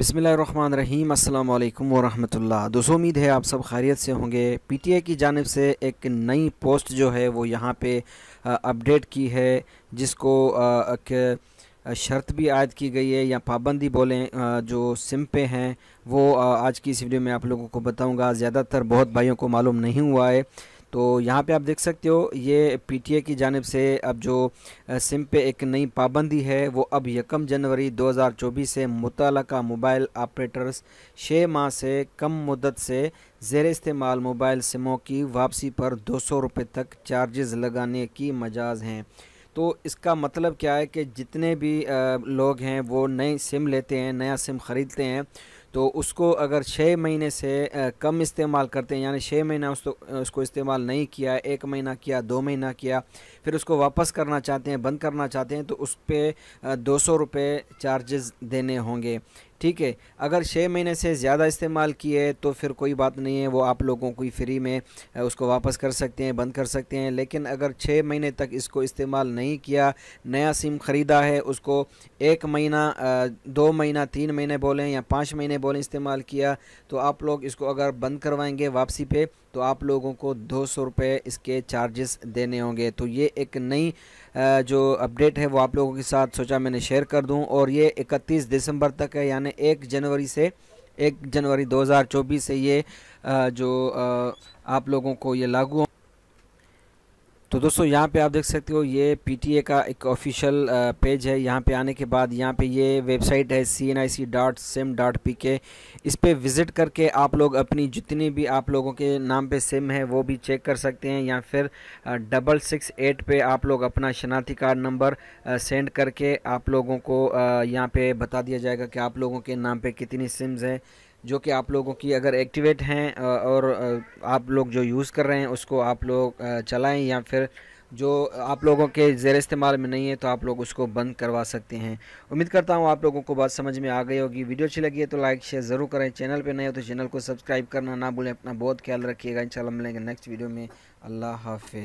बिसमीम अल्लाम वरहमतुल्लाह। दोस्तों, उम्मीद है आप सब खैरियत से होंगे। पीटीए की जानब से एक नई पोस्ट जो है, वो यहाँ पे अपडेट की है, जिसको शर्त भी आयद की गई है, या पाबंदी बोलें जो सिम पे हैं, वो आज की इस वीडियो में आप लोगों को बताऊँगा। ज़्यादातर बहुत भाइयों को मालूम नहीं हुआ है तो यहाँ पे आप देख सकते हो, ये पीटीए की जानब से अब जो सिम पे एक नई पाबंदी है, वो अब यकम जनवरी 2024 से मुतल मोबाइल ऑपरेटर्स छः माह से कम मुद्दत से ज़ेर इस्तेमाल मोबाइल सिमों की वापसी पर दो सौ रुपये तक चार्जेस लगाने की मजाज हैं। तो इसका मतलब क्या है कि जितने भी लोग हैं, वो नई सिम लेते हैं, नया सिम ख़रीदते हैं तो उसको अगर छः महीने से कम इस्तेमाल करते हैं, यानी छः महीना उसको उसको इस्तेमाल नहीं किया, एक महीना किया, दो महीना किया, फिर उसको वापस करना चाहते हैं, बंद करना चाहते हैं तो उस पर दो सौ रुपये चार्जेस देने होंगे। ठीक है, अगर छः महीने से ज़्यादा इस्तेमाल किए तो फिर कोई बात नहीं है, वो आप लोगों को फ्री में उसको वापस कर सकते हैं, बंद कर सकते हैं, लेकिन अगर छः महीने तक इसको इस्तेमाल नहीं किया, नया सिम ख़रीदा है, उसको एक महीना दो महीना, तीन महीने बोलें या पाँच महीने बोलें इस्तेमाल किया तो आप लोग इसको अगर बंद करवाएँगे वापसी पे तो आप लोगों को दो सौ रुपये इसके चार्जेस देने होंगे। तो ये एक नई जो अपडेट है वो आप लोगों के साथ सोचा मैंने शेयर कर दूँ। और ये 31 दिसंबर तक है, यानी एक जनवरी से, एक जनवरी 2024 से ये जो आप लोगों को ये लागू तो दोस्तों, यहाँ पे आप देख सकते हो, ये पीटीए का एक ऑफिशियल पेज है। यहाँ पे आने के बाद यहाँ पे ये वेबसाइट है C N I C dot sim dot P K इस पर विज़िट करके आप लोग अपनी जितनी भी आप लोगों के नाम पे सिम है, वो भी चेक कर सकते हैं। या फिर डबल सिक्स एट पर आप लोग अपना शनाती कार्ड नंबर सेंड करके आप लोगों को यहाँ पे बता दिया जाएगा कि आप लोगों के नाम पर कितनी सिम्स हैं। जो कि आप लोगों की अगर एक्टिवेट हैं और आप लोग जो यूज़ कर रहे हैं, उसको आप लोग चलाएँ या फिर जो आप लोगों के ज़ेर इस्तेमाल में नहीं है तो आप लोग उसको बंद करवा सकते हैं। उम्मीद करता हूँ आप लोगों को बात समझ में आ गई होगी। वीडियो अच्छी लगी है तो लाइक शेयर ज़रूर करें। चैनल पे नए हो तो चैनल को सब्सक्राइब करना ना भूलें। अपना बहुत ख्याल रखिएगा। इंशाल्लाह मिलेंगे नेक्स्ट वीडियो में। अल्लाह हाफि